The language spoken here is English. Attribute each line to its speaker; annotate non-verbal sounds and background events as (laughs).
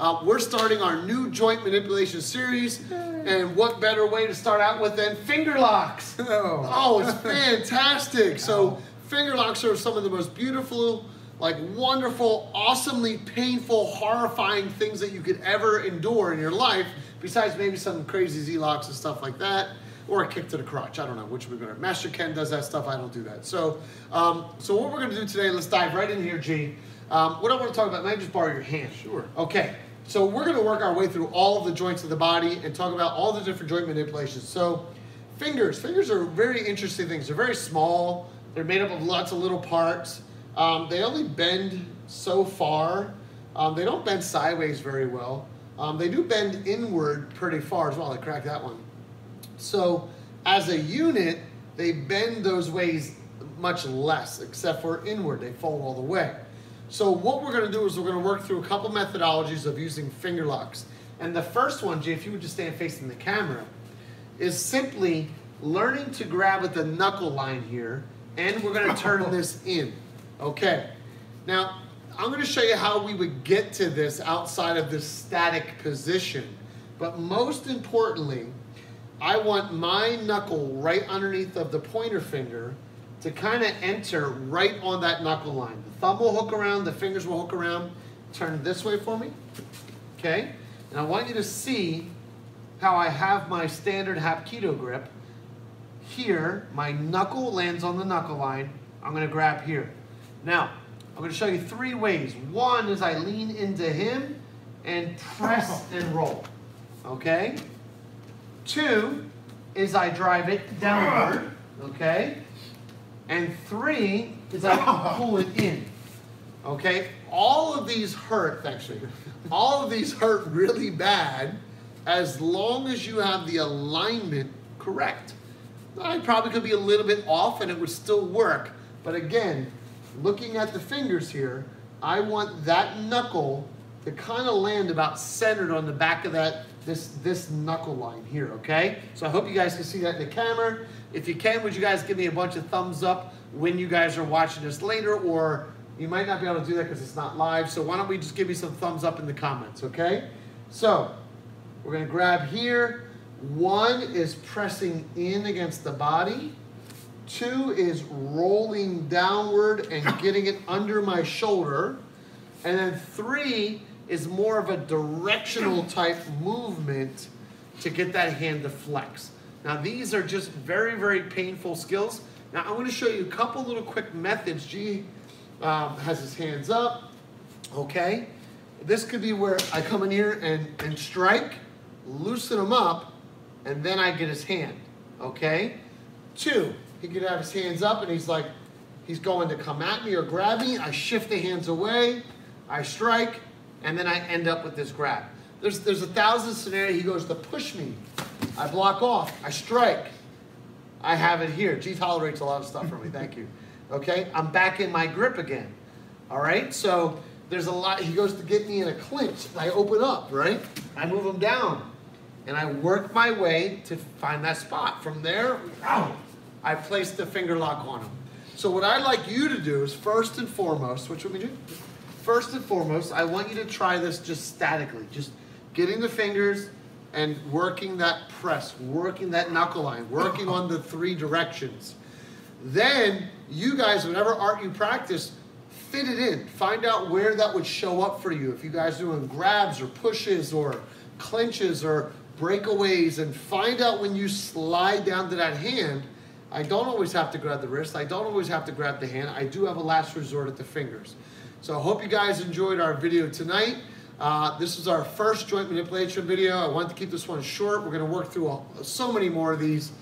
Speaker 1: Uh, we're starting our new joint manipulation series, and what better way to start out with than finger locks? (laughs)
Speaker 2: Oh.
Speaker 1: Oh, it's fantastic. So, finger locks are some of the most beautiful, like wonderful, awesomely painful, horrifying things that you could ever endure in your life, besides maybe some crazy Z locks and stuff like that. Or a kick to the crotch. I don't know which would be better. Master Ken does that stuff. I don't do that. So, um, so what we're going to do today? Let's dive right in here, G. Um, what I want to talk about. May I just borrow your hand?
Speaker 2: Sure.
Speaker 1: Okay. So we're going to work our way through all of the joints of the body and talk about all the different joint manipulations. So, fingers. Fingers are very interesting things. They're very small. They're made up of lots of little parts. Um, they only bend so far. Um, they don't bend sideways very well. Um, they do bend inward pretty far as well. I cracked that one. So as a unit, they bend those ways much less, except for inward. They fold all the way. So what we're going to do is we're going to work through a couple methodologies of using finger locks. And the first one, Jay, if you would just stand facing the camera, is simply learning to grab at the knuckle line here, and we're going to turn (laughs) this in. Okay. Now, I'm going to show you how we would get to this outside of this static position. But most importantly, I want my knuckle right underneath of the pointer finger to kind of enter right on that knuckle line. The thumb will hook around, the fingers will hook around. Turn this way for me. Okay? And I want you to see how I have my standard Hapkido grip. Here, my knuckle lands on the knuckle line. I'm going to grab here. Now, I'm going to show you three ways. One is I lean into him and press oh. and roll. Okay? Two is I drive it downward. (laughs) Okay? And three is I (laughs) pull it in. Okay? All of these hurt, actually, all of these hurt really bad as long as you have the alignment correct. I probably could be a little bit off and it would still work. But again, looking at the fingers here, I want that knuckle to kind of land about centered on the back of that this this knuckle line here, okay? So I hope you guys can see that in the camera. If you can, would you guys give me a bunch of thumbs up when you guys are watching this later, or you might not be able to do that because it's not live. So why don't we just give me some thumbs up in the comments, okay? So we're gonna grab here. One is pressing in against the body. Two is rolling downward and getting it under my shoulder. And then three is more of a directional type movement to get that hand to flex. Now these are just very, very painful skills. Now I'm gonna show you a couple little quick methods. G um, has his hands up, okay? This could be where I come in here and, and strike, loosen him up, and then I get his hand, okay? Two, he could have his hands up and he's like, he's going to come at me or grab me. I shift the hands away, I strike, and then I end up with this grab. There's, there's a thousand scenarios. He goes to push me. I block off. I strike. I have it here. G tolerates a lot of stuff for me. Thank you. Okay, I'm back in my grip again. All right, so there's a lot. He goes to get me in a clinch. I open up, right? I move him down, and I work my way to find that spot. From there, wow, I place the finger lock on him. So what I'd like you to do is first and foremost, which would we do? First and foremost, I want you to try this just statically, just getting the fingers and working that press, working that knuckle line, working (laughs) on the three directions. Then you guys, whatever art you practice, fit it in. Find out where that would show up for you. If you guys are doing grabs or pushes or clinches or breakaways, and find out when you slide down to that hand. I don't always have to grab the wrist. I don't always have to grab the hand. I do have a last resort at the fingers. So I hope you guys enjoyed our video tonight. Uh, this is our first joint manipulation video. I wanted to keep this one short. We're going to work through so many more of these.